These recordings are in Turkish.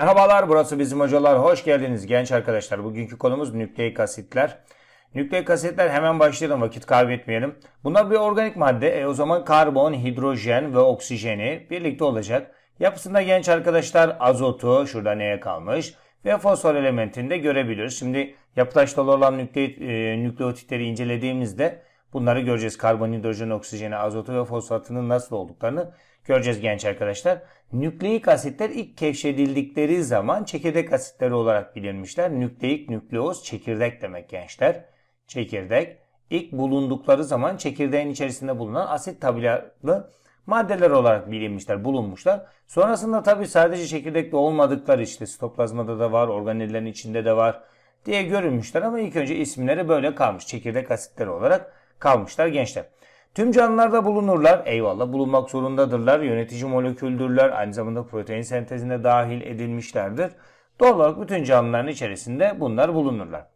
Merhabalar burası bizim hocalar. Hoş geldiniz genç arkadaşlar. Bugünkü konumuz nükleik asitler. Nükleik asitler hemen başlayalım vakit kaybetmeyelim. Bunlar bir organik madde. E, o zaman karbon, hidrojen ve oksijeni birlikte olacak. Yapısında genç arkadaşlar azotu şurada neye kalmış ve fosfor elementini de görebiliyoruz. Şimdi yapıtaşları olan nükle, e, nükleotitleri incelediğimizde bunları göreceğiz. Karbon, hidrojen, oksijeni, azotu ve fosfatının nasıl olduklarını göreceğiz genç arkadaşlar. Nükleik asitler ilk keşfedildikleri zaman çekirdek asitleri olarak bilinmişler. Nükleik, nükleoz, çekirdek demek gençler. Çekirdek. İlk bulundukları zaman çekirdeğin içerisinde bulunan asit tabiatlı maddeler olarak bilinmişler, bulunmuşlar. Sonrasında tabi sadece çekirdekli olmadıkları işte sitoplazmada da var, organellerin içinde de var diye görülmüşler ama ilk önce isimleri böyle kalmış. Çekirdek asitleri olarak kalmışlar gençler. Tüm canlılarda bulunurlar. Eyvallah bulunmak zorundadırlar. Yönetici moleküldürler. Aynı zamanda protein sentezine dahil edilmişlerdir. Doğal olarak bütün canlıların içerisinde bunlar bulunurlar.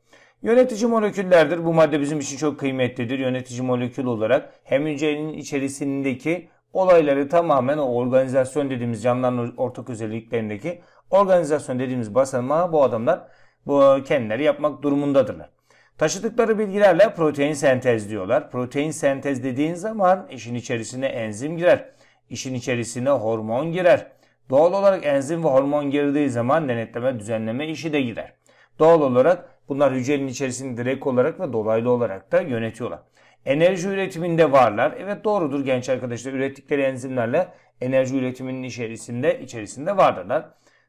Yönetici moleküllerdir. Bu madde bizim için çok kıymetlidir. Yönetici molekül olarak hem hücrenin içerisindeki olayları tamamen o organizasyon dediğimiz canlıların ortak özelliklerindeki organizasyon dediğimiz basamağı bu adamlar bu kendileri yapmak durumundadırlar. Taşıdıkları bilgilerle protein sentez diyorlar. Protein sentez dediğin zaman işin içerisine enzim girer. İşin içerisine hormon girer. Doğal olarak enzim ve hormon girdiği zaman denetleme düzenleme işi de girer. Doğal olarak bunlar hücrenin içerisini direkt olarak ve dolaylı olarak da yönetiyorlar. Enerji üretiminde varlar. Evet doğrudur genç arkadaşlar. Ürettikleri enzimlerle enerji üretiminin içerisinde içerisinde vardırlar.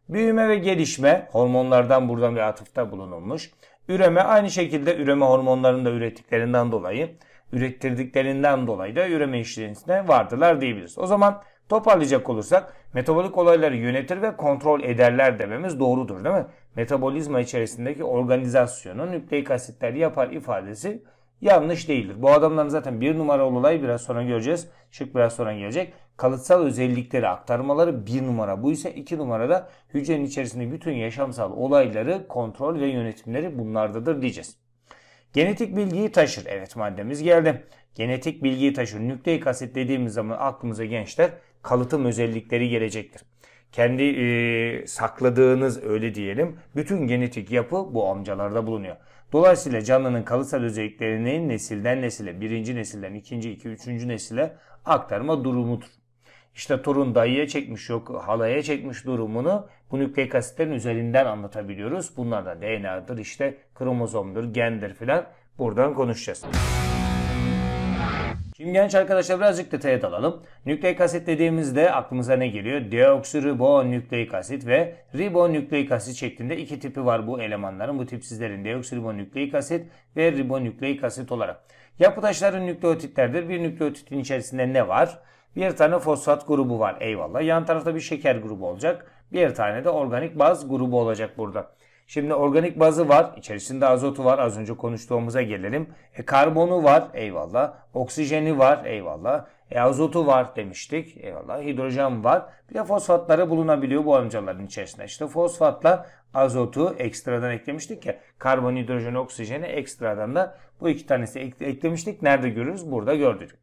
Büyüme ve gelişme hormonlardan buradan bir atıfta bulunulmuş. Üreme aynı şekilde üreme hormonlarını da ürettiklerinden dolayı, ürettirdiklerinden dolayı da üreme işleminde vardılar diyebiliriz. O zaman toparlayacak olursak metabolik olayları yönetir ve kontrol ederler dememiz doğrudur değil mi? Metabolizma içerisindeki organizasyonu nükleik asitler yapar ifadesi yanlış değildir. Bu adamların zaten bir numaralı olay biraz sonra göreceğiz. Şık biraz sonra gelecek. Kalıtsal özellikleri aktarmaları bir numara. Bu ise iki numarada hücrenin içerisinde bütün yaşamsal olayları, kontrol ve yönetimleri bunlardadır diyeceğiz. Genetik bilgiyi taşır. Evet maddemiz geldi. Genetik bilgiyi taşır. Nükleik asit dediğimiz zaman aklımıza gençler kalıtım özellikleri gelecektir. Kendi e, sakladığınız öyle diyelim bütün genetik yapı bu amcalarda bulunuyor. Dolayısıyla canlının kalıtsal özelliklerini nesilden nesile, birinci nesilden ikinci, iki, üçüncü nesile aktarma durumudur. İşte torun dayıya çekmiş yok halaya çekmiş durumunu bu nükleik asitlerin üzerinden anlatabiliyoruz. Bunlar da DNA'dır işte kromozomdur, gendir filan buradan konuşacağız. Şimdi genç arkadaşlar birazcık detaya dalalım. Nükleik asit dediğimizde aklımıza ne geliyor? Deoksiribonükleik asit ve ribonükleik asit şeklinde iki tipi var bu elemanların. Bu tipsizlerin deoksiribonükleik asit ve ribonükleik asit olarak. Yapı taşları nükleotitlerdir. Bir nükleotitin içerisinde ne var? Bir tane fosfat grubu var eyvallah. Yan tarafta bir şeker grubu olacak. Bir tane de organik baz grubu olacak burada. Şimdi organik bazı var. İçerisinde azotu var. Az önce konuştuğumuza gelelim. E, karbonu var. Eyvallah. Oksijeni var. Eyvallah. E, azotu var demiştik. Eyvallah. Hidrojen var. Bir de fosfatları bulunabiliyor bu amcaların içerisinde. İşte fosfatla azotu ekstradan eklemiştik ya. Karbon, hidrojen, oksijeni ekstradan da bu iki tanesi eklemiştik. Nerede görürüz? Burada gördük.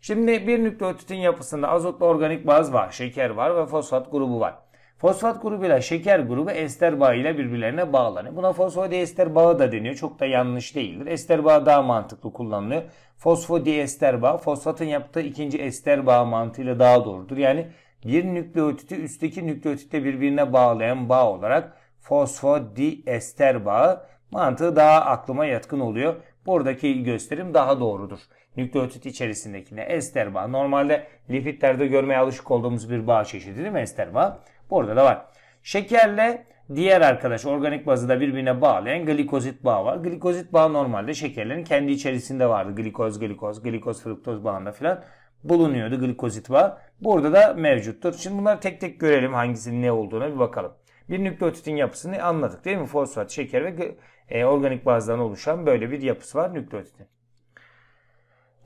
Şimdi bir nükleotitin yapısında azotlu organik baz var, şeker var ve fosfat grubu var. Fosfat grubuyla şeker grubu ester bağı ile birbirlerine bağlanıyor. Buna fosfodiester bağı da deniyor. Çok da yanlış değildir. Ester bağı daha mantıklı kullanılıyor. Fosfodiester bağı fosfatın yaptığı ikinci ester bağı mantığıyla daha doğrudur. Yani bir nükleotiti üstteki nükleotitle birbirine bağlayan bağ olarak fosfodiester bağı mantığı daha aklıma yatkın oluyor. Buradaki gösterim daha doğrudur. Nükleotit içerisindekine ester bağı. Normalde lipitlerde görmeye alışık olduğumuz bir bağ çeşidi değil mi ester bağı? Burada da var. Şekerle diğer arkadaş organik bazı da birbirine bağlayan glikozit bağı var. Glikozit bağı normalde şekerlerin kendi içerisinde vardı. Glikoz, glikoz, glikoz, fruktoz bağında filan bulunuyordu glikozit bağı. Burada da mevcuttur. Şimdi bunları tek tek görelim hangisinin ne olduğuna bir bakalım. Bir nükleotitin yapısını anladık değil mi? Fosfat, şeker ve e, organik bazdan oluşan böyle bir yapısı var nükleotitin.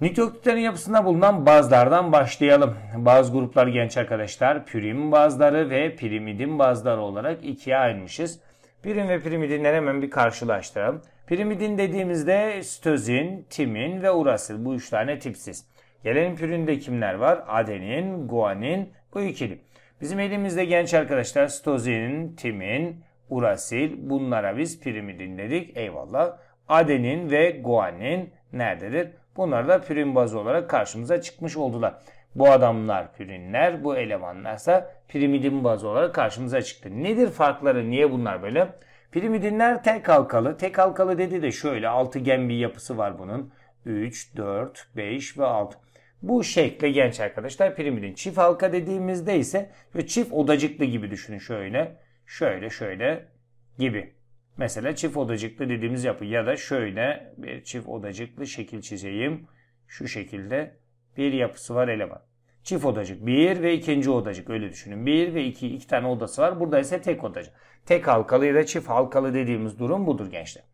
Nükleotitlerin yapısında bulunan bazlardan başlayalım. Baz gruplar genç arkadaşlar pürim bazları ve pirimidin bazları olarak ikiye ayırmışız. Pirim ve pirimidinleri hemen bir karşılaştıralım. Pirimidin dediğimizde sitozin, timin ve urasil bu üç tane tipsiz. Gelelim pürinde kimler var? Adenin, guanin bu ikili. Bizim elimizde genç arkadaşlar stozin, timin, urasil bunlara biz pirimidin dedik. Eyvallah. Adenin ve guanin nerededir? Bunlar da pürin bazı olarak karşımıza çıkmış oldular. Bu adamlar pürinler, bu elemanlarsa pirimidin bazı olarak karşımıza çıktı. Nedir farkları? Niye bunlar böyle? Pirimidinler tek halkalı. Tek halkalı dedi de şöyle altıgen bir yapısı var bunun. 3, 4, 5 ve 6. Bu şekle genç arkadaşlar pirimidin. Çift halka dediğimizde ise çift odacıklı gibi düşünün şöyle. Şöyle şöyle gibi. Mesela çift odacıklı dediğimiz yapı ya da şöyle bir çift odacıklı şekil çizeyim. Şu şekilde bir yapısı var eleman. Çift odacık bir ve ikinci odacık öyle düşünün. Bir ve iki, iki tane odası var. Burada ise tek odacık. Tek halkalı ya da çift halkalı dediğimiz durum budur gençler.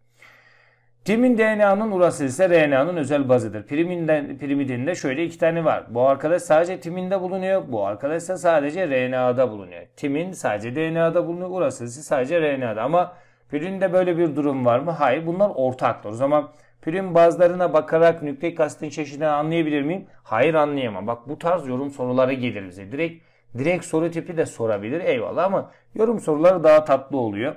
Timin DNA'nın urası ise RNA'nın özel bazıdır. Priminden, pirimidinde şöyle iki tane var. Bu arkadaş sadece timinde bulunuyor. Bu arkadaş ise sadece RNA'da bulunuyor. Timin sadece DNA'da bulunuyor. Urası ise sadece RNA'da. Ama Pürinde böyle bir durum var mı? Hayır. Bunlar ortaktır. O zaman pürin bazlarına bakarak nükleik asitin çeşidini anlayabilir miyim? Hayır anlayamam. Bak bu tarz yorum soruları gelir bize. Direkt direkt soru tipi de sorabilir. Eyvallah ama yorum soruları daha tatlı oluyor.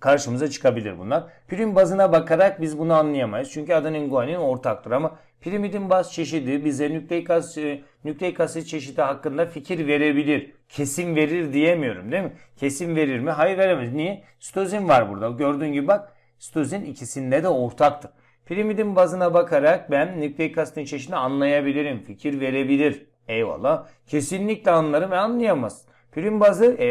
Karşımıza çıkabilir bunlar. Pürin bazına bakarak biz bunu anlayamayız. Çünkü adenin guanin ortaktır ama pirimidin baz çeşidi bize nükleik asit, nükleik asit çeşidi hakkında fikir verebilir. Kesin verir diyemiyorum değil mi? Kesin verir mi? Hayır veremez. Niye? Stozin var burada. Gördüğün gibi bak stozin ikisinde de ortaktır. Pirimidin bazına bakarak ben nükleik asitin çeşidini anlayabilirim. Fikir verebilir. Eyvallah. Kesinlikle anlarım ve anlayamaz. Pirim bazı e,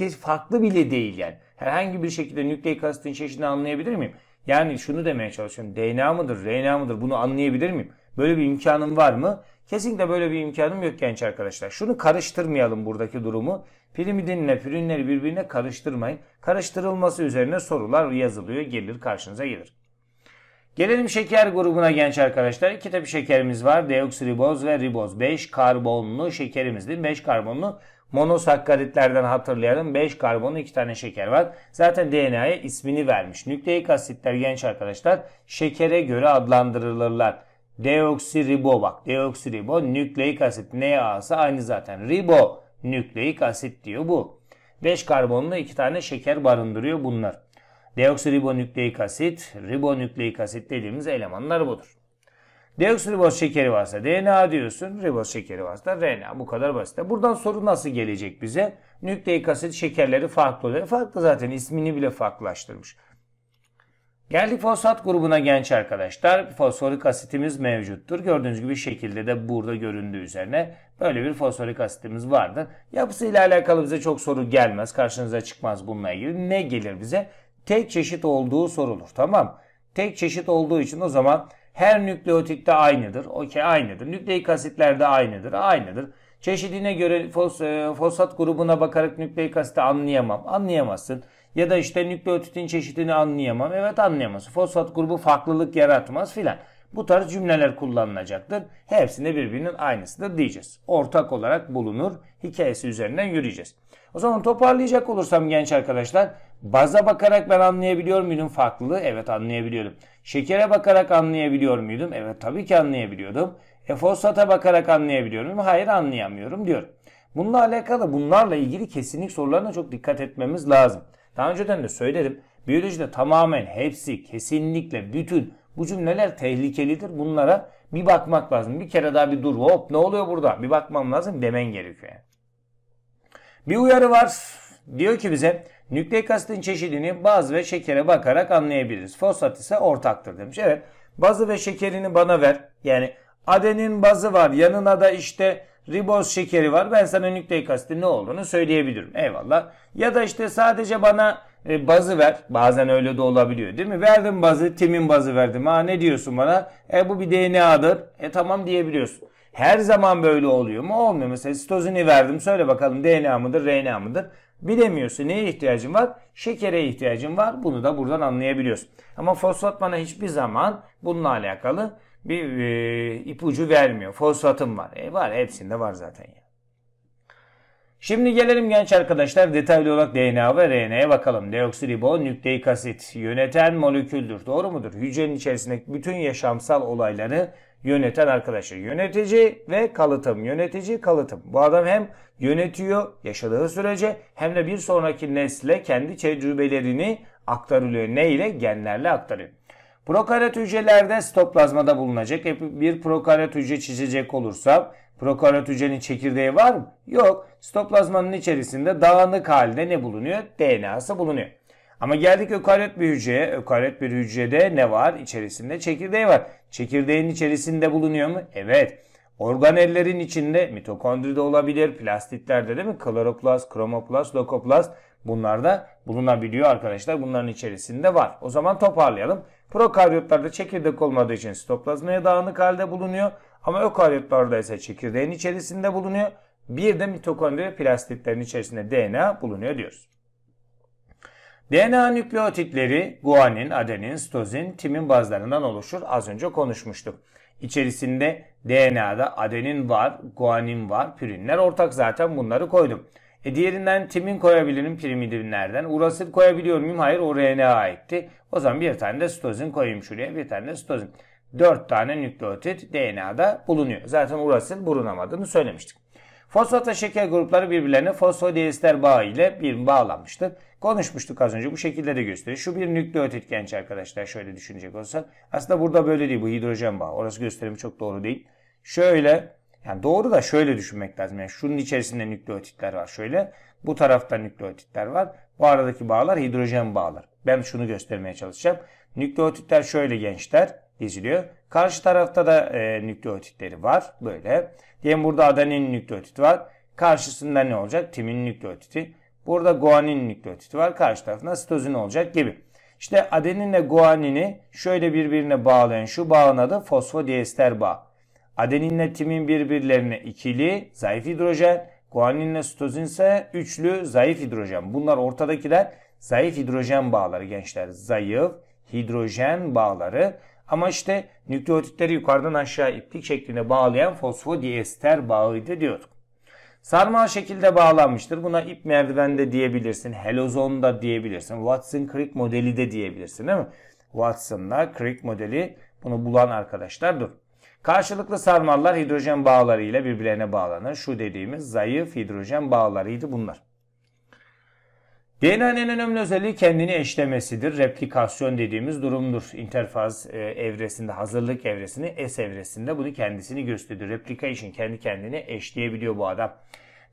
e, farklı bile değil yani. Herhangi bir şekilde nükleik asitin çeşidini anlayabilir miyim? Yani şunu demeye çalışıyorum. DNA mıdır, RNA mıdır bunu anlayabilir miyim? Böyle bir imkanım var mı? Kesinlikle böyle bir imkanım yok genç arkadaşlar. Şunu karıştırmayalım buradaki durumu. Pirimidinle pürinleri birbirine karıştırmayın. Karıştırılması üzerine sorular yazılıyor, gelir karşınıza gelir. Gelelim şeker grubuna genç arkadaşlar. İki tip şekerimiz var. Deoksiriboz ve riboz. 5 karbonlu şekerimizdi. 5 karbonlu monosakkaritlerden hatırlayalım. 5 karbonlu 2 tane şeker var. Zaten DNA'ya ismini vermiş. Nükleik asitler genç arkadaşlar şekere göre adlandırılırlar. Deoksiribo bak. Deoksiribo nükleik asit. NA'sı aynı zaten. Ribo nükleik asit diyor bu. 5 karbonlu 2 tane şeker barındırıyor bunlar. Deoksiribonükleik asit, ribonükleik asit dediğimiz elemanlar budur. Deoksiriboz şekeri varsa DNA diyorsun, riboz şekeri varsa RNA. Bu kadar basit. Buradan soru nasıl gelecek bize? Nükleik asit şekerleri farklı oluyor. Farklı zaten ismini bile farklılaştırmış. Geldik fosfat grubuna genç arkadaşlar. Fosforik asitimiz mevcuttur. Gördüğünüz gibi şekilde de burada göründüğü üzerine böyle bir fosforik asitimiz vardır. Yapısıyla alakalı bize çok soru gelmez. Karşınıza çıkmaz bununla ilgili. Ne gelir bize? Tek çeşit olduğu sorulur. Tamam. Tek çeşit olduğu için o zaman her nükleotitte aynıdır. Okey aynıdır. Nükleik asitler de aynıdır. Aynıdır. Çeşidine göre fos, e, fosfat grubuna bakarak nükleik asiti anlayamam. Anlayamazsın. Ya da işte nükleotitin çeşidini anlayamam. Evet anlayamazsın. Fosfat grubu farklılık yaratmaz filan. Bu tarz cümleler kullanılacaktır. Hepsinde birbirinin aynısıdır diyeceğiz. Ortak olarak bulunur. Hikayesi üzerinden yürüyeceğiz. O zaman toparlayacak olursam genç arkadaşlar baza bakarak ben anlayabiliyor muydum farklılığı? Evet anlayabiliyordum. Şekere bakarak anlayabiliyor muydum? Evet tabii ki anlayabiliyordum. E fosfata bakarak anlayabiliyor muyum? Hayır anlayamıyorum diyorum. Bununla alakalı bunlarla ilgili kesinlik sorularına çok dikkat etmemiz lazım. Daha önceden de söylerim. Biyolojide tamamen hepsi kesinlikle bütün bu cümleler tehlikelidir. Bunlara bir bakmak lazım. Bir kere daha bir dur. Hop ne oluyor burada? Bir bakmam lazım demen gerekiyor. Bir uyarı var. Diyor ki bize nükleik asitin çeşidini baz ve şekere bakarak anlayabiliriz. Fosfat ise ortaktır demiş. Evet bazı ve şekerini bana ver. Yani adenin bazı var. Yanına da işte riboz şekeri var. Ben sana nükleik asitin ne olduğunu söyleyebilirim. Eyvallah. Ya da işte sadece bana e, bazı ver. Bazen öyle de olabiliyor değil mi? Verdim bazı, timin bazı verdim. Ha ne diyorsun bana? E bu bir DNA'dır. E tamam diyebiliyorsun. Her zaman böyle oluyor mu? Olmuyor. Mesela sitozini verdim. Söyle bakalım DNA mıdır, RNA mıdır? Bilemiyorsun. Neye ihtiyacın var? Şekere ihtiyacın var. Bunu da buradan anlayabiliyorsun. Ama fosfat bana hiçbir zaman bununla alakalı bir e, ipucu vermiyor. Fosfatım var. E var. Hepsinde var zaten ya. Şimdi gelelim genç arkadaşlar detaylı olarak DNA ve RNA'ya bakalım. Deoksiribonükleik asit yöneten moleküldür. Doğru mudur? Hücrenin içerisindeki bütün yaşamsal olayları yöneten arkadaşlar. Yönetici ve kalıtım. Yönetici kalıtım. Bu adam hem yönetiyor yaşadığı sürece hem de bir sonraki nesle kendi tecrübelerini aktarılıyor. Ne ile? Genlerle aktarıyor. Prokaryot hücrelerde sitoplazmada bulunacak. Bir prokaryot hücre çizecek olursam prokaryot hücrenin çekirdeği var mı? Yok. Sitoplazmanın içerisinde dağınık halde ne bulunuyor? DNA'sı bulunuyor. Ama geldik ökaryot bir hücreye. Ökaryot bir hücrede ne var? İçerisinde çekirdeği var. Çekirdeğin içerisinde bulunuyor mu? Evet. Organellerin içinde mitokondri de olabilir, plastitlerde değil mi? Kloroplast, kromoplast, lokoplast bunlar da bulunabiliyor arkadaşlar. Bunların içerisinde var. O zaman toparlayalım. Prokaryotlarda çekirdek olmadığı için sitoplazmaya dağınık halde bulunuyor. Ama ökaryotlarda ise çekirdeğin içerisinde bulunuyor. Bir de mitokondri ve içerisinde DNA bulunuyor diyoruz. DNA nükleotitleri guanin, adenin, sitozin, timin bazlarından oluşur. Az önce konuşmuştuk. İçerisinde DNA'da adenin var, guanin var, pürinler ortak zaten bunları koydum. E diğerinden timin koyabilirim pirimidinlerden. Urasil koyabiliyor muyum? Hayır o RNA aitti. O zaman bir tane de sitozin koyayım şuraya. Bir tane de sitozin. 4 tane nükleotit DNA'da bulunuyor. Zaten urasil bulunamadığını söylemiştik. Fosfat ve şeker grupları birbirlerine fosfodiester bağı ile bir bağlanmıştır. Konuşmuştuk az önce bu şekilde de gösteriyor. Şu bir nükleotit genç arkadaşlar şöyle düşünecek olsak. Aslında burada böyle değil bu hidrojen bağı. Orası gösterimi çok doğru değil. Şöyle yani doğru da şöyle düşünmek lazım. Yani şunun içerisinde nükleotitler var şöyle. Bu tarafta nükleotitler var. Bu aradaki bağlar hidrojen bağlar. Ben şunu göstermeye çalışacağım. Nükleotitler şöyle gençler diziliyor. Karşı tarafta da e, nükleotitleri var. Böyle. Diyelim burada adenin nükleotiti var. Karşısında ne olacak? Timin nükleotiti. Burada guanin nükleotiti var. Karşı tarafında sitozin olacak gibi. İşte adeninle guanini şöyle birbirine bağlayan şu bağın adı fosfodiester bağ. Adeninle timin birbirlerine ikili zayıf hidrojen, guaninle sitozin ise üçlü zayıf hidrojen. Bunlar ortadakiler zayıf hidrojen bağları gençler. Zayıf hidrojen bağları. Ama işte nükleotitleri yukarıdan aşağı iplik şeklinde bağlayan fosfodiester bağıydı diyorduk. Sarmal şekilde bağlanmıştır. Buna ip merdiven de diyebilirsin. Helozon da diyebilirsin. Watson-Crick modeli de diyebilirsin değil mi? Watson'la Crick modeli bunu bulan arkadaşlardır. Karşılıklı sarmallar hidrojen bağları ile birbirlerine bağlanır. Şu dediğimiz zayıf hidrojen bağlarıydı bunlar. DNA'nın en önemli özelliği kendini eşlemesidir. Replikasyon dediğimiz durumdur. İnterfaz e, evresinde, hazırlık evresini, S evresinde bunu kendisini gösteriyor. Replication kendi kendini eşleyebiliyor bu adam.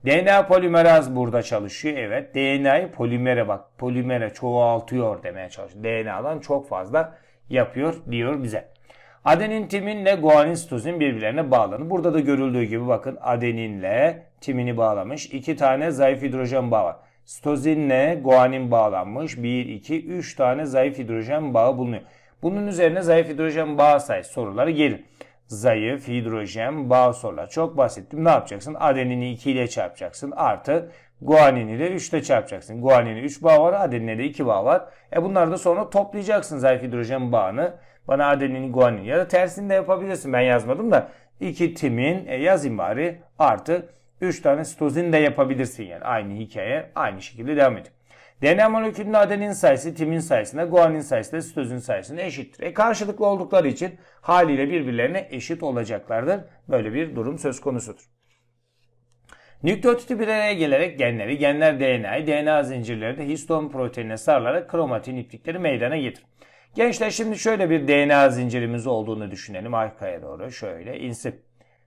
DNA polimeraz burada çalışıyor. Evet. DNA'yı polimere bak. Polimere çoğaltıyor demeye çalışıyor. DNA'dan çok fazla yapıyor diyor bize. Adenin timinle guanin sitozin birbirlerine bağlanır. Burada da görüldüğü gibi bakın adeninle timini bağlamış. İki tane zayıf hidrojen bağı var. Sitozinle guanin bağlanmış. 1, 2, 3 tane zayıf hidrojen bağı bulunuyor. Bunun üzerine zayıf hidrojen bağı sayısı soruları gelir. Zayıf hidrojen bağ sorular. Çok bahsettim. Ne yapacaksın? Adenini 2 ile çarpacaksın. Artı guanini de 3 ile çarpacaksın. Guanini 3 bağ var. Adenine de 2 bağ var. E bunları da sonra toplayacaksın zayıf hidrojen bağını. Bana adenini guanin ya da tersini de yapabilirsin. Ben yazmadım da 2 timin e, yazayım bari artı 3 tane sitozin de yapabilirsin yani. Aynı hikaye aynı şekilde devam ediyor. DNA molekülünün adenin sayısı timin sayısına, guanin sayısı da sitozin sayısına eşittir. E karşılıklı oldukları için haliyle birbirlerine eşit olacaklardır. Böyle bir durum söz konusudur. Nükleotiti bir araya gelerek genleri, genler DNA'yı, DNA zincirleri de histon proteinine sarılarak kromatin iplikleri meydana getirir. Gençler şimdi şöyle bir DNA zincirimiz olduğunu düşünelim arkaya doğru şöyle insin.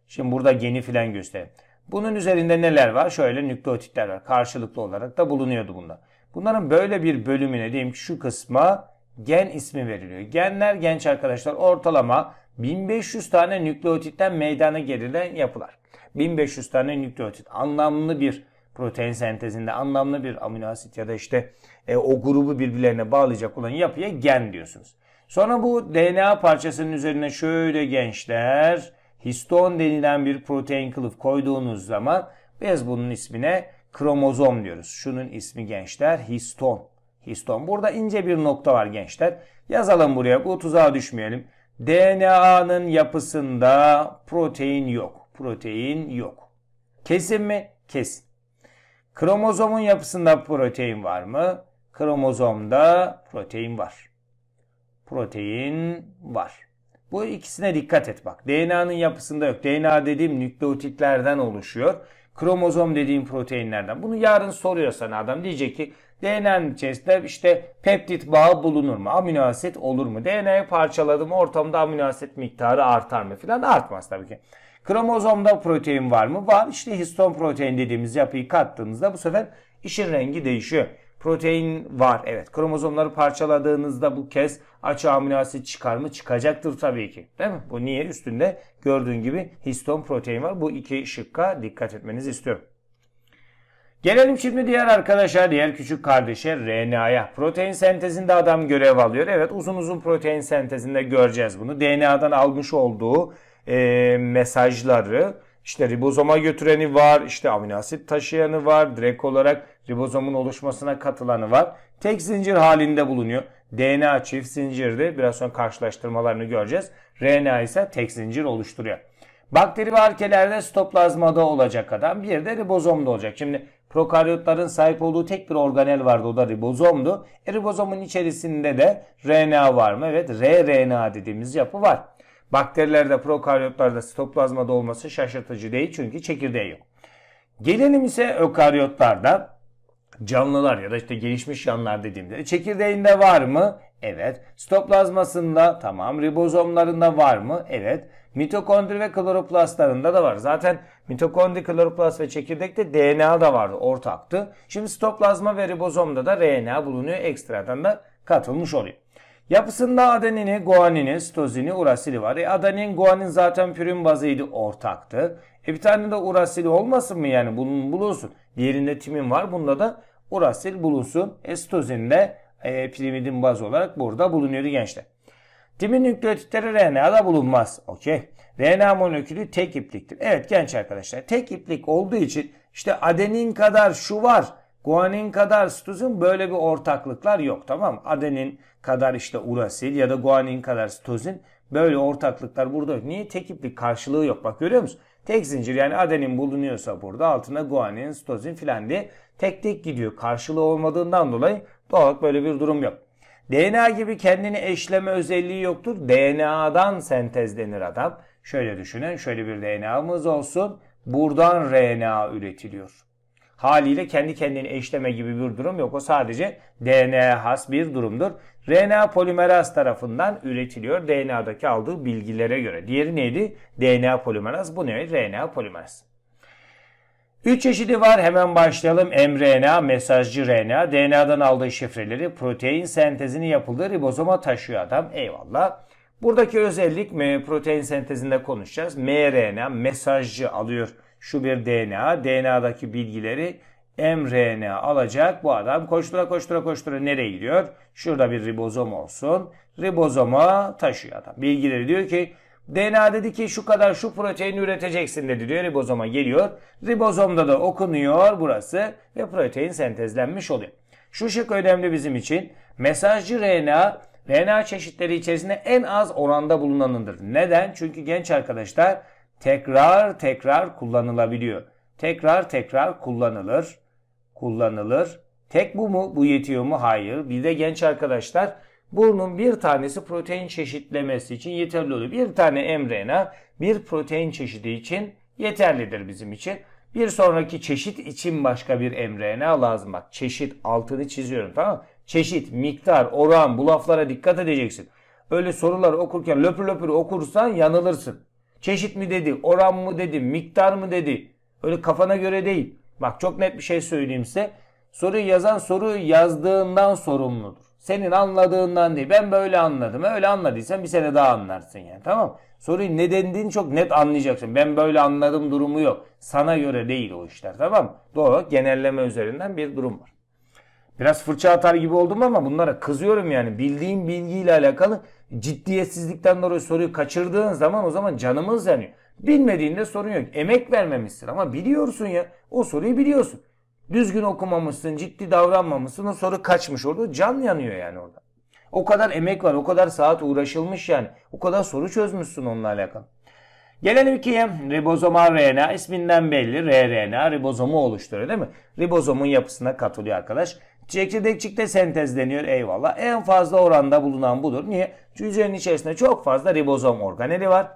Şimdi burada geni filan gösterelim. Bunun üzerinde neler var? Şöyle nükleotitler var. Karşılıklı olarak da bulunuyordu bunda. Bunların böyle bir bölümüne diyeyim ki şu kısma gen ismi veriliyor. Genler genç arkadaşlar ortalama 1500 tane nükleotitten meydana geliren yapılar. 1500 tane nükleotit anlamlı bir protein sentezinde anlamlı bir amino asit ya da işte e, o grubu birbirlerine bağlayacak olan yapıya gen diyorsunuz. Sonra bu DNA parçasının üzerine şöyle gençler histon denilen bir protein kılıf koyduğunuz zaman biz bunun ismine kromozom diyoruz. Şunun ismi gençler histon. Histon. Burada ince bir nokta var gençler. Yazalım buraya. Bu tuzağa düşmeyelim. DNA'nın yapısında protein yok. Protein yok. Kesin mi? Kesin. Kromozomun yapısında protein var mı? Kromozomda protein var. Protein var. Bu ikisine dikkat et bak. DNA'nın yapısında yok. DNA dediğim nükleotitlerden oluşuyor. Kromozom dediğim proteinlerden. Bunu yarın soruyor sana adam. Diyecek ki DNA'nın içerisinde işte peptit bağı bulunur mu? Amino asit olur mu? DNA'yı parçaladım ortamda amino asit miktarı artar mı? Filan artmaz tabii ki. Kromozomda protein var mı? Var. İşte histon protein dediğimiz yapıyı kattığımızda bu sefer işin rengi değişiyor. Protein var. Evet. Kromozomları parçaladığınızda bu kez açı amino çıkar mı? Çıkacaktır tabii ki. Değil mi? Bu niye? Üstünde gördüğün gibi histon protein var. Bu iki şıkka dikkat etmenizi istiyorum. Gelelim şimdi diğer arkadaşa, diğer küçük kardeşe RNA'ya. Protein sentezinde adam görev alıyor. Evet uzun uzun protein sentezinde göreceğiz bunu. DNA'dan almış olduğu e, mesajları işte ribozoma götüreni var, işte amino asit taşıyanı var, direkt olarak ribozomun oluşmasına katılanı var. Tek zincir halinde bulunuyor. DNA çift zincirdi. Biraz sonra karşılaştırmalarını göreceğiz. RNA ise tek zincir oluşturuyor. Bakteri ve arkelerde stoplazmada olacak adam. Bir de ribozomda olacak. Şimdi prokaryotların sahip olduğu tek bir organel vardı. O da ribozomdu. E, ribozomun içerisinde de RNA var mı? Evet rRNA dediğimiz yapı var. Bakterilerde, prokaryotlarda sitoplazmada olması şaşırtıcı değil çünkü çekirdeği yok. Gelelim ise ökaryotlarda canlılar ya da işte gelişmiş canlılar dediğimde çekirdeğinde var mı? Evet. Sitoplazmasında tamam. Ribozomlarında var mı? Evet. Mitokondri ve kloroplastlarında da var. Zaten mitokondri, kloroplast ve çekirdekte DNA da vardı. Ortaktı. Şimdi sitoplazma ve ribozomda da RNA bulunuyor. Ekstradan da katılmış oluyor. Yapısında adenini, guanini, sitozini, urasili var. E adenin, guanin zaten pürin bazıydı, ortaktı. E bir tane de urasili olmasın mı yani bulun, bulunsun. Diğerinde timin var. Bunda da urasil bulunsun. E sitozin de e, pirimidin baz olarak burada bulunuyordu gençler. Timin nükleotitleri RNA'da bulunmaz. Okey. RNA molekülü tek ipliktir. Evet genç arkadaşlar tek iplik olduğu için işte adenin kadar şu var. Guanin kadar sitozin böyle bir ortaklıklar yok tamam mı? Adenin kadar işte urasil ya da guanin kadar sitozin böyle ortaklıklar burada yok. Niye? Tek iplik karşılığı yok. Bak görüyor musun? Tek zincir yani adenin bulunuyorsa burada altına guanin, sitozin filan diye tek tek gidiyor. Karşılığı olmadığından dolayı doğal böyle bir durum yok. DNA gibi kendini eşleme özelliği yoktur. DNA'dan sentezlenir adam. Şöyle düşünün. Şöyle bir DNA'mız olsun. Buradan RNA üretiliyor. Haliyle kendi kendini eşleme gibi bir durum yok. O sadece DNA has bir durumdur. RNA polimeraz tarafından üretiliyor DNA'daki aldığı bilgilere göre. Diğeri neydi? DNA polimeraz. Bu ne? RNA polimeraz. Üç çeşidi var. Hemen başlayalım. mRNA, mesajcı RNA. DNA'dan aldığı şifreleri protein sentezini yapıldığı ribozoma taşıyor adam. Eyvallah. Buradaki özellik protein sentezinde konuşacağız. mRNA mesajcı alıyor şu bir DNA. DNA'daki bilgileri mRNA alacak. Bu adam koştura koştura koştura nereye gidiyor? Şurada bir ribozom olsun. Ribozoma taşıyor adam. Bilgileri diyor ki DNA dedi ki şu kadar şu proteini üreteceksin dedi diyor. Ribozoma geliyor. Ribozomda da okunuyor burası ve protein sentezlenmiş oluyor. Şu şık önemli bizim için. Mesajcı RNA RNA çeşitleri içerisinde en az oranda bulunanındır. Neden? Çünkü genç arkadaşlar tekrar tekrar kullanılabiliyor. Tekrar tekrar kullanılır. Kullanılır. Tek bu mu? Bu yetiyor mu? Hayır. Bir de genç arkadaşlar burnun bir tanesi protein çeşitlemesi için yeterli oluyor. Bir tane mRNA bir protein çeşidi için yeterlidir bizim için. Bir sonraki çeşit için başka bir mRNA lazım. Bak çeşit altını çiziyorum tamam mı? Çeşit, miktar, oran bu laflara dikkat edeceksin. Öyle sorular okurken löpür löpür okursan yanılırsın. Çeşit mi dedi, oran mı dedi, miktar mı dedi. Öyle kafana göre değil. Bak çok net bir şey söyleyeyim size. Soruyu yazan soruyu yazdığından sorumludur. Senin anladığından değil. Ben böyle anladım. Öyle anladıysan bir sene daha anlarsın yani. Tamam Soruyu ne dediğini çok net anlayacaksın. Ben böyle anladım durumu yok. Sana göre değil o işler. Tamam? Doğru. Genelleme üzerinden bir durum var. Biraz fırça atar gibi oldum ama bunlara kızıyorum yani. Bildiğim bilgiyle alakalı ciddiyetsizlikten dolayı soruyu kaçırdığın zaman o zaman canımız yanıyor. Bilmediğinde sorun yok. Emek vermemişsin ama biliyorsun ya. O soruyu biliyorsun. Düzgün okumamışsın, ciddi davranmamışsın. O soru kaçmış orada. Can yanıyor yani orada. O kadar emek var, o kadar saat uğraşılmış yani. O kadar soru çözmüşsün onunla alakalı. Gelelim ikiye. Ribozomal RNA isminden belli. rRNA ribozomu oluşturuyor değil mi? Ribozomun yapısına katılıyor arkadaş. Çekirdekçikte sentezleniyor eyvallah. En fazla oranda bulunan budur. Niye? Çünkü hücrenin içerisinde çok fazla ribozom organeli var.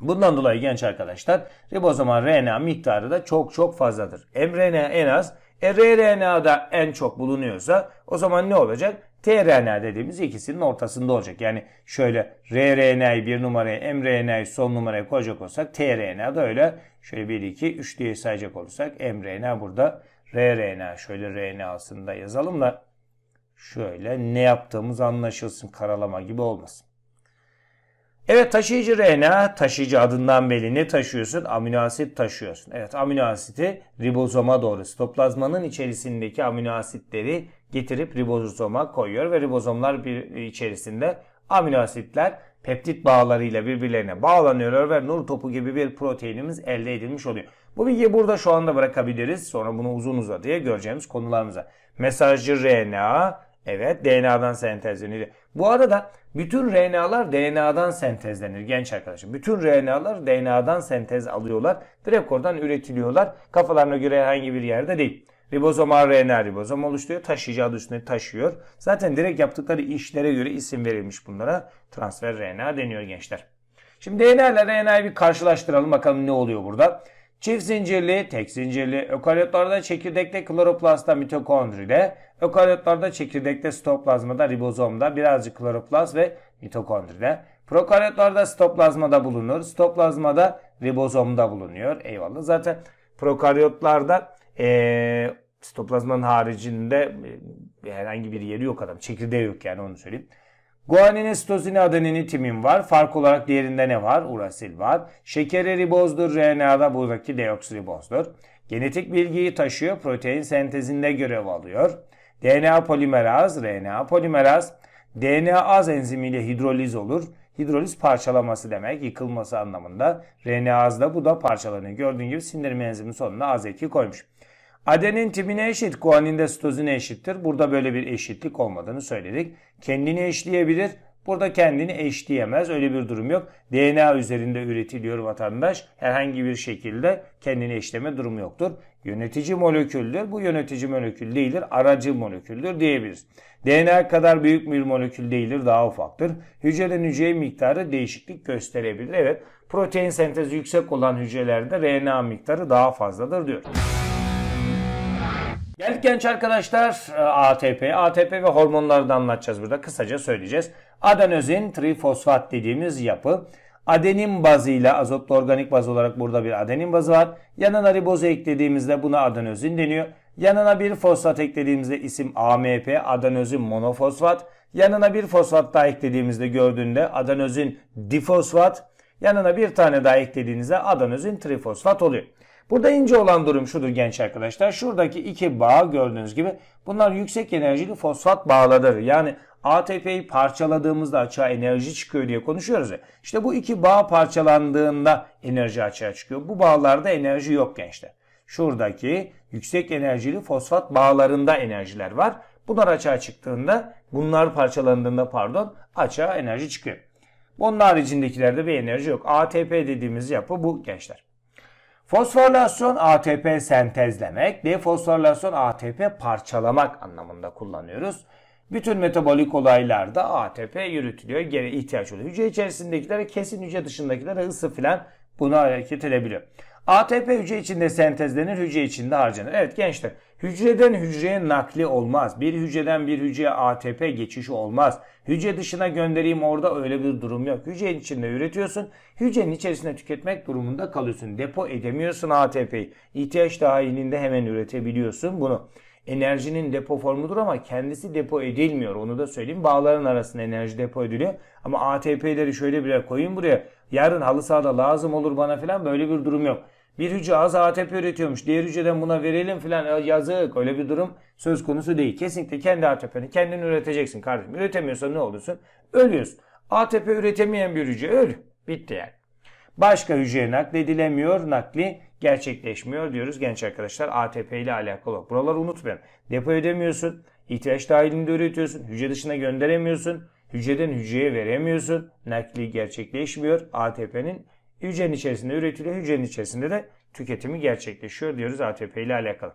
Bundan dolayı genç arkadaşlar ribozomal RNA miktarı da çok çok fazladır. mRNA en az, e, rRNA'da en çok bulunuyorsa o zaman ne olacak? tRNA dediğimiz ikisinin ortasında olacak. Yani şöyle rRNA'yı bir numaraya, mRNA'yı son numaraya koyacak olsak tRNA da öyle. Şöyle 1, 2, 3 diye sayacak olursak mRNA burada rRNA. Şöyle RNA'sını da yazalım da şöyle ne yaptığımız anlaşılsın. Karalama gibi olmasın. Evet taşıyıcı RNA taşıyıcı adından belli ne taşıyorsun? Amino asit taşıyorsun. Evet amino asiti ribozoma doğru sitoplazmanın içerisindeki amino asitleri getirip ribozoma koyuyor ve ribozomlar bir içerisinde amino asitler peptit bağlarıyla birbirlerine bağlanıyorlar ve nur topu gibi bir proteinimiz elde edilmiş oluyor. Bu bilgiyi burada şu anda bırakabiliriz. Sonra bunu uzun uzadıya göreceğimiz konularımıza. Mesajcı RNA evet DNA'dan sentezlenir. Bu arada bütün RNA'lar DNA'dan sentezlenir genç arkadaşım. Bütün RNA'lar DNA'dan sentez alıyorlar. Direkt oradan üretiliyorlar. Kafalarına göre herhangi bir yerde değil. Ribozomal RNA ribozom oluşturuyor. Taşıyıcı adı üstünde taşıyor. Zaten direkt yaptıkları işlere göre isim verilmiş bunlara. Transfer RNA deniyor gençler. Şimdi DNA ile RNA'yı bir karşılaştıralım bakalım ne oluyor burada. Çift zincirli, tek zincirli, ökaryotlarda çekirdekte kloroplastta mitokondride, ökaryotlarda çekirdekte sitoplazmada ribozomda birazcık kloroplast ve mitokondride. Prokaryotlarda sitoplazmada bulunur. Sitoplazmada ribozomda bulunuyor. Eyvallah. Zaten prokaryotlarda e, sitoplazmanın haricinde e, herhangi bir yeri yok adam. Çekirdeği yok yani onu söyleyeyim. Guanine, sitozine, adenini, timin var. Fark olarak diğerinde ne var? Urasil var. Şekeri ribozdur. RNA'da buradaki deoksiribozdur. Genetik bilgiyi taşıyor. Protein sentezinde görev alıyor. DNA polimeraz, RNA polimeraz. DNA az enzimiyle hidroliz olur. Hidroliz parçalaması demek, yıkılması anlamında. RNA azda bu da parçalanıyor. Gördüğün gibi sindirim enzimi sonuna az eki koymuş. Adenin tipine eşit, guanin de sitozine eşittir. Burada böyle bir eşitlik olmadığını söyledik. Kendini eşleyebilir. Burada kendini eşleyemez. Öyle bir durum yok. DNA üzerinde üretiliyor vatandaş. Herhangi bir şekilde kendini eşleme durumu yoktur. Yönetici moleküldür. Bu yönetici molekül değildir. Aracı moleküldür diyebiliriz. DNA kadar büyük bir molekül değildir. Daha ufaktır. Hücreden hücreye miktarı değişiklik gösterebilir. Evet protein sentezi yüksek olan hücrelerde RNA miktarı daha fazladır diyor. Geldik genç arkadaşlar ATP. ATP ve hormonları da anlatacağız burada. Kısaca söyleyeceğiz. Adenozin trifosfat dediğimiz yapı. Adenin bazıyla azotlu organik baz olarak burada bir adenin bazı var. Yanına ribozu eklediğimizde buna adenozin deniyor. Yanına bir fosfat eklediğimizde isim AMP adenozin monofosfat. Yanına bir fosfat daha eklediğimizde gördüğünde adenozin difosfat. Yanına bir tane daha eklediğinizde adenozin trifosfat oluyor. Burada ince olan durum şudur genç arkadaşlar. Şuradaki iki bağ gördüğünüz gibi bunlar yüksek enerjili fosfat bağlarıdır. Yani ATP'yi parçaladığımızda açığa enerji çıkıyor diye konuşuyoruz ya. İşte bu iki bağ parçalandığında enerji açığa çıkıyor. Bu bağlarda enerji yok gençler. Şuradaki yüksek enerjili fosfat bağlarında enerjiler var. Bunlar açığa çıktığında, bunlar parçalandığında pardon açığa enerji çıkıyor. Bunun haricindekilerde bir enerji yok. ATP dediğimiz yapı bu gençler. Fosforilasyon ATP sentezlemek, defosforilasyon ATP parçalamak anlamında kullanıyoruz. Bütün metabolik olaylarda ATP yürütülüyor. Geri ihtiyaç oluyor. Hücre içerisindekilere kesin hücre dışındakilere ısı filan buna hareket edebiliyor. ATP hücre içinde sentezlenir, hücre içinde harcanır. Evet gençler, hücreden hücreye nakli olmaz. Bir hücreden bir hücreye ATP geçişi olmaz. Hücre dışına göndereyim orada öyle bir durum yok. Hücrenin içinde üretiyorsun, hücrenin içerisinde tüketmek durumunda kalıyorsun. Depo edemiyorsun ATP'yi. İhtiyaç dahilinde hemen üretebiliyorsun bunu enerjinin depo formudur ama kendisi depo edilmiyor. Onu da söyleyeyim. Bağların arasında enerji depo ediliyor. Ama ATP'leri şöyle birer koyayım buraya. Yarın halı sahada lazım olur bana falan böyle bir durum yok. Bir hücre az ATP üretiyormuş. Diğer hücreden buna verelim falan yazık. Öyle bir durum söz konusu değil. Kesinlikle kendi ATP'ni kendin üreteceksin kardeşim. Üretemiyorsan ne olursun? Ölüyorsun. ATP üretemeyen bir hücre öl. Bitti yani. Başka hücreye nakledilemiyor. Nakli gerçekleşmiyor diyoruz genç arkadaşlar. ATP ile alakalı. Buraları unutmayın. Depo edemiyorsun. ihtiyaç dahilinde üretiyorsun. Hücre dışına gönderemiyorsun. Hücreden hücreye veremiyorsun. Nakli gerçekleşmiyor. ATP'nin Hücrenin içerisinde üretiliyor. Hücrenin içerisinde de tüketimi gerçekleşiyor diyoruz ATP ile alakalı.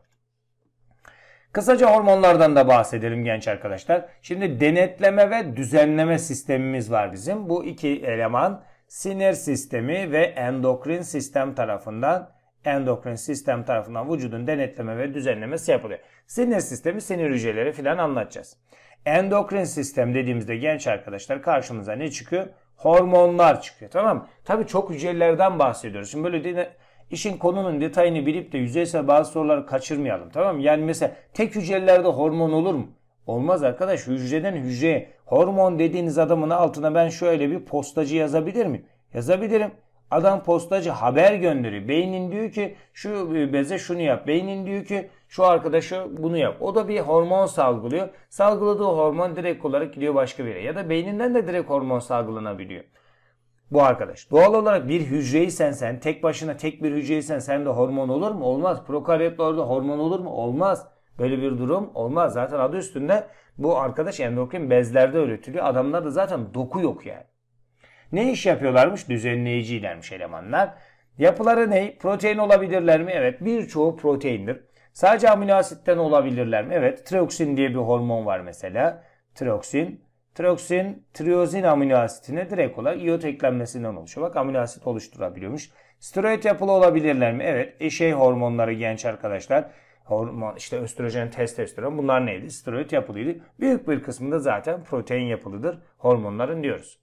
Kısaca hormonlardan da bahsedelim genç arkadaşlar. Şimdi denetleme ve düzenleme sistemimiz var bizim. Bu iki eleman sinir sistemi ve endokrin sistem tarafından endokrin sistem tarafından vücudun denetleme ve düzenlemesi yapılıyor. Sinir sistemi sinir hücreleri filan anlatacağız. Endokrin sistem dediğimizde genç arkadaşlar karşımıza ne çıkıyor? Hormonlar çıkıyor tamam mı? Tabii çok hücrelerden bahsediyoruz. Şimdi böyle işin konunun detayını bilip de yüzeysel bazı soruları kaçırmayalım tamam mı? Yani mesela tek hücrelerde hormon olur mu? Olmaz arkadaş hücreden hücreye hormon dediğiniz adamın altına ben şöyle bir postacı yazabilir miyim? Yazabilirim. Adam postacı haber gönderiyor. Beynin diyor ki şu beze şunu yap. Beynin diyor ki şu arkadaşı bunu yap. O da bir hormon salgılıyor. Salgıladığı hormon direkt olarak gidiyor başka bir yere. Ya da beyninden de direkt hormon salgılanabiliyor. Bu arkadaş. Doğal olarak bir hücreysen sen tek başına tek bir hücreysen sende hormon olur mu? Olmaz. Prokaryotlarda hormon olur mu? Olmaz. Böyle bir durum olmaz. Zaten adı üstünde bu arkadaş endokrin bezlerde üretiliyor. Adamlarda zaten doku yok yani. Ne iş yapıyorlarmış? Düzenleyicilermiş elemanlar. Yapıları ne? Protein olabilirler mi? Evet. Birçoğu proteindir. Sadece amino asitten olabilirler mi? Evet. Trioksin diye bir hormon var mesela. Trioksin. Trioksin, triozin amino asitine direkt olarak iot eklenmesinden oluşuyor. Bak amino asit oluşturabiliyormuş. Steroid yapılı olabilirler mi? Evet. Eşey hormonları genç arkadaşlar. Hormon, işte östrojen, testosteron bunlar neydi? Steroid yapılıydı. Büyük bir kısmında zaten protein yapılıdır hormonların diyoruz.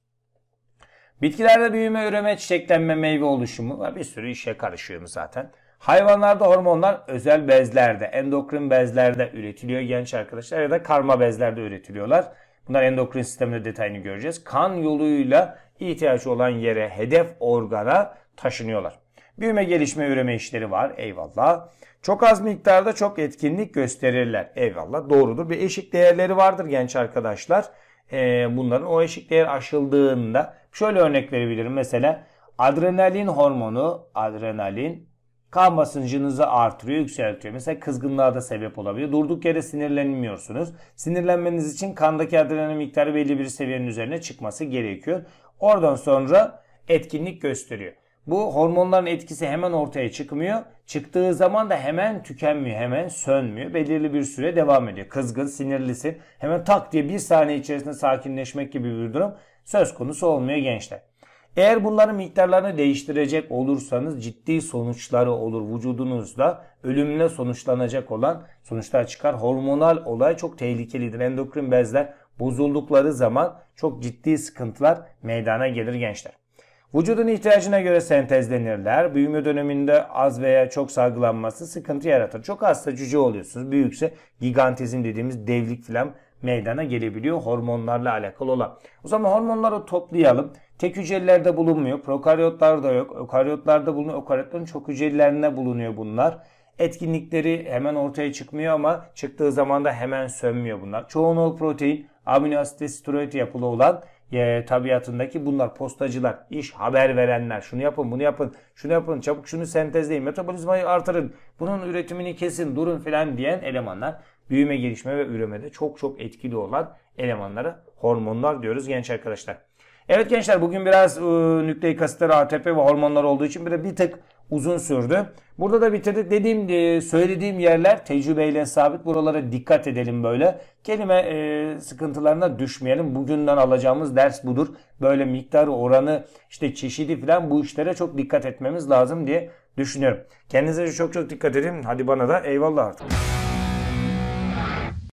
Bitkilerde büyüme, üreme, çiçeklenme, meyve oluşumu bir sürü işe karışıyor zaten. Hayvanlarda hormonlar özel bezlerde, endokrin bezlerde üretiliyor genç arkadaşlar ya da karma bezlerde üretiliyorlar. Bunlar endokrin sisteminde detayını göreceğiz. Kan yoluyla ihtiyaç olan yere, hedef organa taşınıyorlar. Büyüme, gelişme, üreme işleri var. Eyvallah. Çok az miktarda çok etkinlik gösterirler. Eyvallah. Doğrudur. Bir eşik değerleri vardır genç arkadaşlar. Ee, bunların o eşik değer aşıldığında şöyle örnek verebilirim. Mesela adrenalin hormonu, adrenalin kan basıncınızı artırıyor, yükseltiyor. Mesela kızgınlığa da sebep olabilir. Durduk yere sinirlenmiyorsunuz. Sinirlenmeniz için kandaki adrenalin miktarı belli bir seviyenin üzerine çıkması gerekiyor. Oradan sonra etkinlik gösteriyor. Bu hormonların etkisi hemen ortaya çıkmıyor. Çıktığı zaman da hemen tükenmiyor, hemen sönmüyor. Belirli bir süre devam ediyor. Kızgın, sinirlisin. Hemen tak diye bir saniye içerisinde sakinleşmek gibi bir durum söz konusu olmuyor gençler. Eğer bunların miktarlarını değiştirecek olursanız ciddi sonuçları olur vücudunuzda. Ölümle sonuçlanacak olan sonuçlar çıkar. Hormonal olay çok tehlikelidir. Endokrin bezler bozuldukları zaman çok ciddi sıkıntılar meydana gelir gençler. Vücudun ihtiyacına göre sentezlenirler. Büyüme döneminde az veya çok salgılanması sıkıntı yaratır. Çok hasta cüce oluyorsunuz. Büyükse gigantizm dediğimiz devlik falan meydana gelebiliyor hormonlarla alakalı olan. O zaman hormonları toplayalım. Tek hücrelerde bulunmuyor. Prokaryotlarda yok. Ökaryotlarda bulunuyor. Ökaryotların çok hücrelerinde bulunuyor bunlar. Etkinlikleri hemen ortaya çıkmıyor ama çıktığı zaman da hemen sönmüyor bunlar. Çoğunluğu protein, amino asit steroid yapılı olan e, tabiatındaki bunlar postacılar, iş haber verenler. Şunu yapın, bunu yapın, şunu yapın, çabuk şunu sentezleyin, metabolizmayı artırın, bunun üretimini kesin, durun filan diyen elemanlar büyüme, gelişme ve üremede çok çok etkili olan elemanlara hormonlar diyoruz genç arkadaşlar. Evet gençler bugün biraz e, nükleik asitler, ATP ve hormonlar olduğu için bir de bir tık uzun sürdü. Burada da bitirdik. Dediğim, e, söylediğim yerler tecrübeyle sabit. Buralara dikkat edelim böyle. Kelime e, sıkıntılarına düşmeyelim. Bugünden alacağımız ders budur. Böyle miktarı, oranı, işte çeşidi falan bu işlere çok dikkat etmemiz lazım diye düşünüyorum. Kendinize çok çok dikkat edin. Hadi bana da eyvallah artık.